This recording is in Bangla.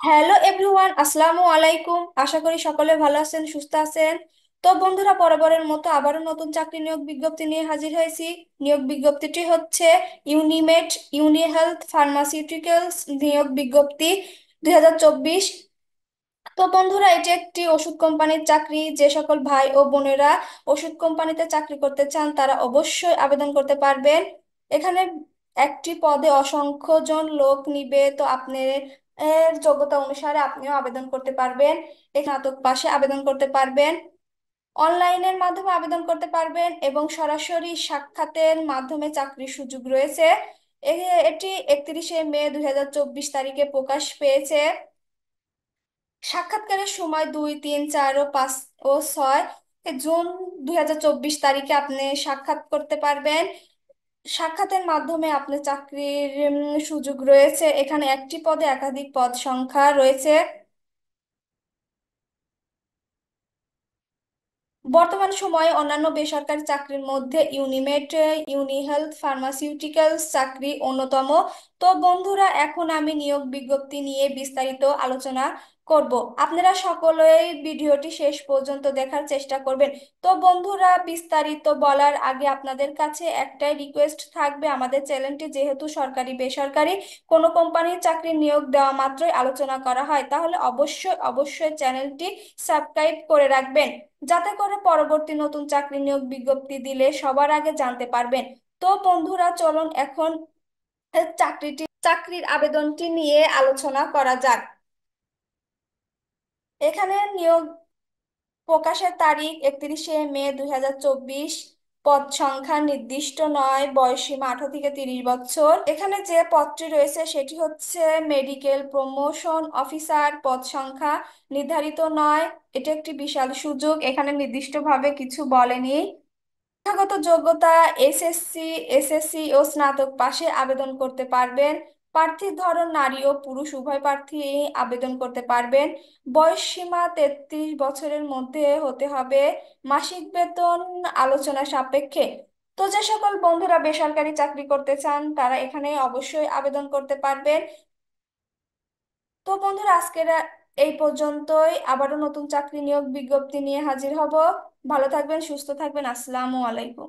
হ্যালো এভরিওয়ান আসসালামু আলাইকুম আশা করি সকলে ভালো আছেন, সুস্থ আছেন। তো বন্ধুরা বরাবরের মতো আবারও নতুন চাকরি নিয়োগ বিজ্ঞপ্তি নিয়ে হাজির হয়েছি। নিয়োগ বিজ্ঞপ্তিটি হচ্ছে ইউনিমেড ইউনি হেলথ ফার্মাসিউটিক্যালস নিয়োগ বিজ্ঞপ্তি দুই হাজার চব্বিশ। তো বন্ধুরা, এটি একটি ওষুধ কোম্পানির চাকরি। যে সকল ভাই ও বোনেরা ওষুধ কোম্পানিতে চাকরি করতে চান, তারা অবশ্যই আবেদন করতে পারবেন। এখানে একটি পদে অসংখ্য জন লোক নিবে। তো আপনার এর যোগ্যতা অনুসারে আপনিও আবেদন করতে পারবেন। এই স্নাতক পাশে আবেদন করতে পারবেন। অনলাইনের মাধ্যমে আবেদন করতে পারবেন এবং সরাসরি সাক্ষাতের মাধ্যমে চাকরির সুযোগ রয়েছে। এটি একত্রিশে মে দুই হাজার চব্বিশ তারিখে প্রকাশ পেয়েছে। সাক্ষাৎকারের সময় দুই, তিন, চার ও পাঁচ ও ছয় জুন দুই হাজার চব্বিশ তারিখে আপনি সাক্ষাৎ করতে পারবেন। সাক্ষাতের মাধ্যমে আপনি চাকরির সুযোগ রয়েছে। এখানে একটি পদে একাধিক পদ সংখ্যা রয়েছে। বর্তমান সময়ে অন্যান্য বেসরকারি চাকরির মধ্যে ইউনিমেড ইউনিহেলথ ফার্মাসিউটিক্যালস চাকরি অন্যতম। তো বন্ধুরা, এখন আমি নিয়োগ বিজ্ঞপ্তি নিয়ে বিস্তারিত আলোচনা করব। আপনারা সকলেই ভিডিওটি শেষ পর্যন্ত দেখার চেষ্টা করবেন। তো বন্ধুরা, বিস্তারিত বলার আগে আপনাদের কাছে একটাই রিকোয়েস্ট থাকবে। আমাদের চ্যানেলটি যেহেতু সরকারি, বেসরকারি, কোনো কোম্পানির চাকরি নিয়োগ দেওয়া মাত্রই আলোচনা করা হয়, তাহলে অবশ্যই অবশ্যই চ্যানেলটি সাবস্ক্রাইব করে রাখবেন। যাতে করে পরবর্তী নতুন চাকরি নিয়োগ বিজ্ঞপ্তি দিলে সবার আগে জানতে পারবেন। তো বন্ধুরা, চলুন এখন চাকরিটি, চাকরির আবেদনটি নিয়ে আলোচনা করা যাক। এখানে নিয়োগ প্রকাশের তারিখ একত্রিশে মে দুই হাজার চব্বিশ, পদ সংখ্যা নির্দিষ্ট নয় বয়সীমা আঠারো থেকে তিরিশ বছর। এখানে যে পদটি রয়েছে সেটি হচ্ছে মেডিকেল প্রমোশন অফিসার পদ সংখ্যা নির্ধারিত নয়। এটা একটি বিশাল সুযোগ, এখানে নির্দিষ্টভাবে কিছু বলেনি। শিক্ষাগত যোগ্যতা এসএসসি এসএসসি ও স্নাতক পাশে আবেদন করতে পারবেন। প্রার্থীর ধরন নারী ও পুরুষ, উভয় প্রার্থী আবেদন করতে পারবেন। বয়স সীমা তেত্রিশ বছরের মধ্যে হতে হবে। মাসিক বেতন আলোচনা সাপেক্ষে। তো যে সকল বন্ধুরা বেসরকারি চাকরি করতে চান, তারা এখানে অবশ্যই আবেদন করতে পারবেন। তো বন্ধুরা, আজকের এই পর্যন্তই। আবারও নতুন চাকরি নিয়োগ বিজ্ঞপ্তি নিয়ে হাজির হব। ভালো থাকবেন, সুস্থ থাকবেন। আসসালামু আলাইকুম।